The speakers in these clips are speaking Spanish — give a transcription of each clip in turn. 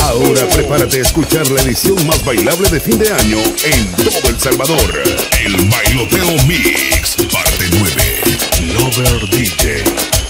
Ahora prepárate a escuchar la edición más bailable de fin de año en todo El Salvador. El Bailoteo Mix, parte 9. Lover DJ.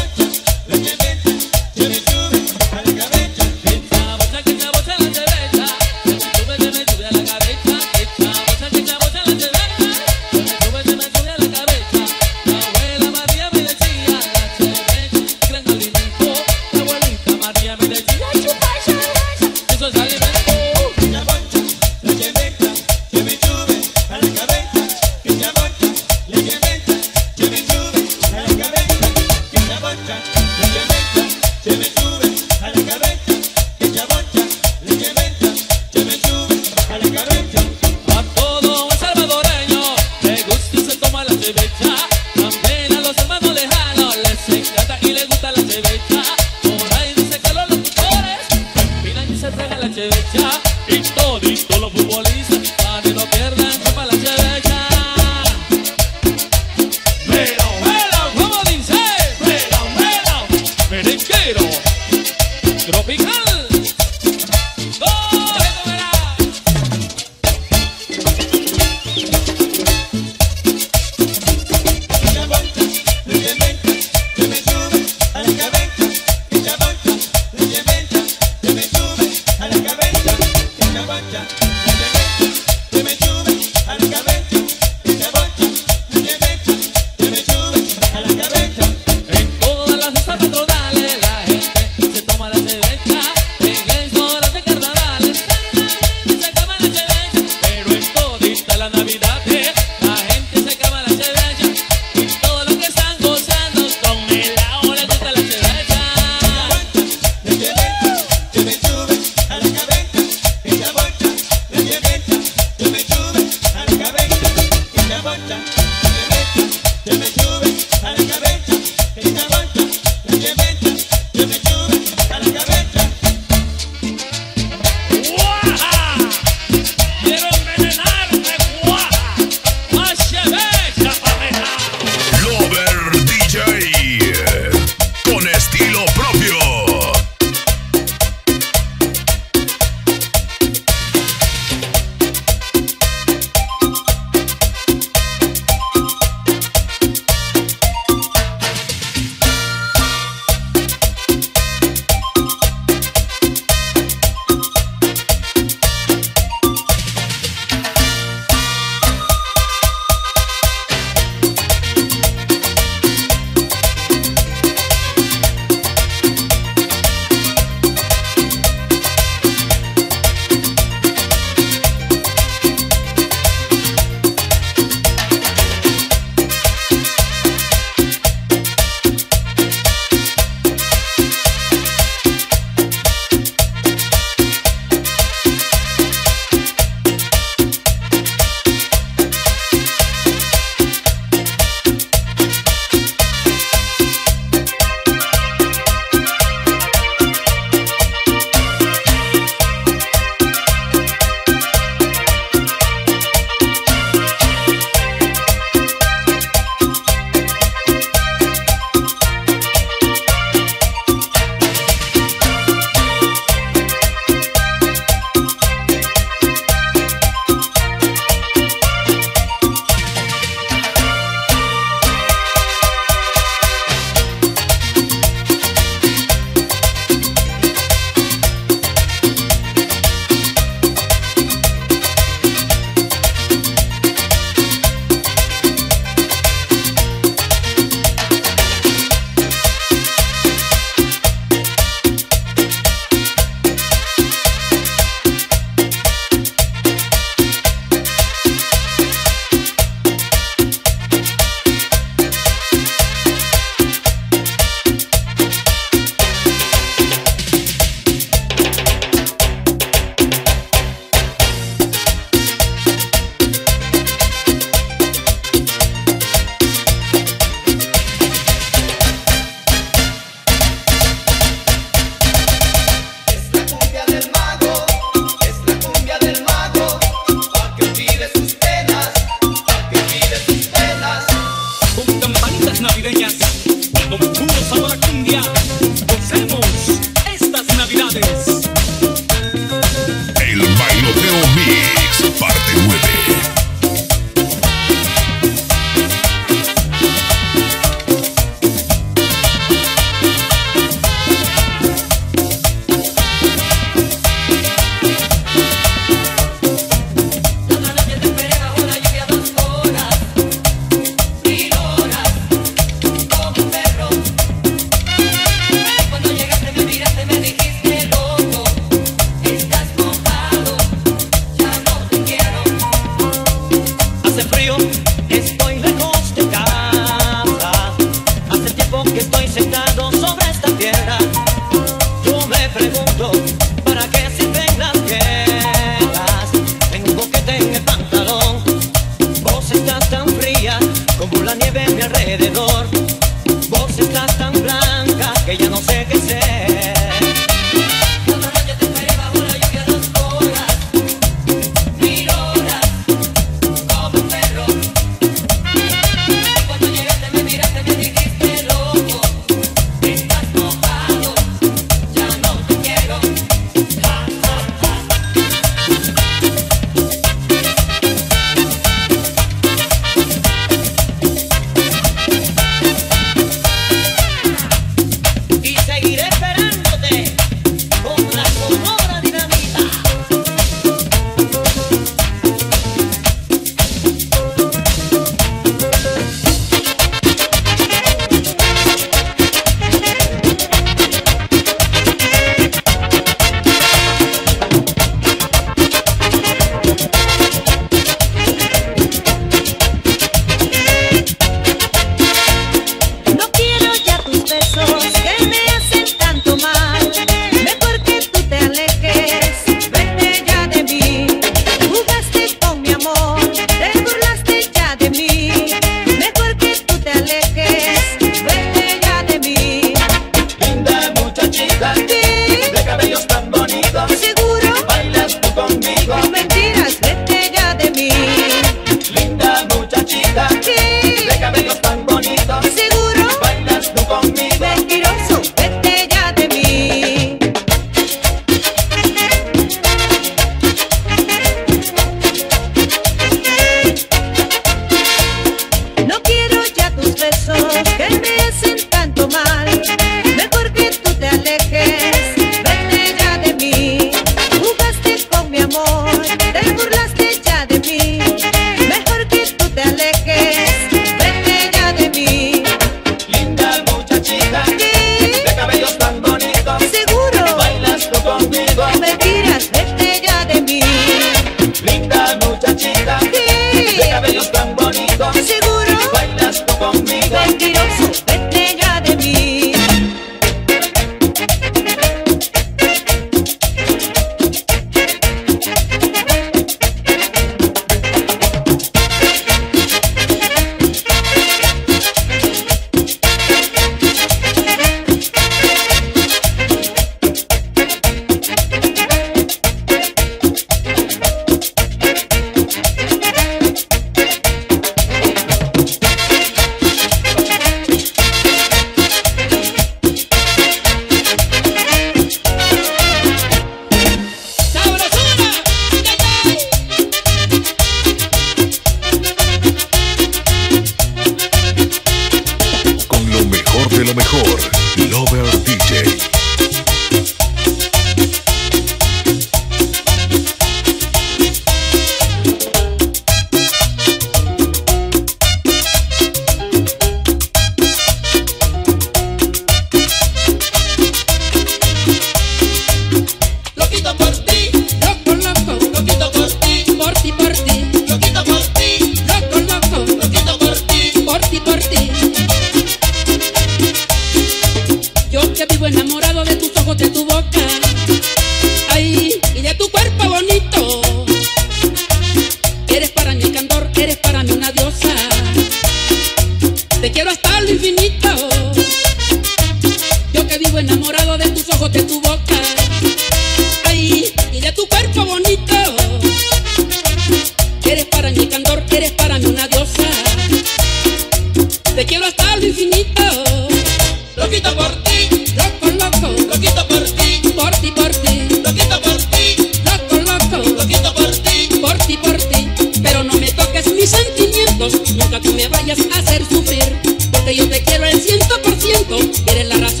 100% eres la razón.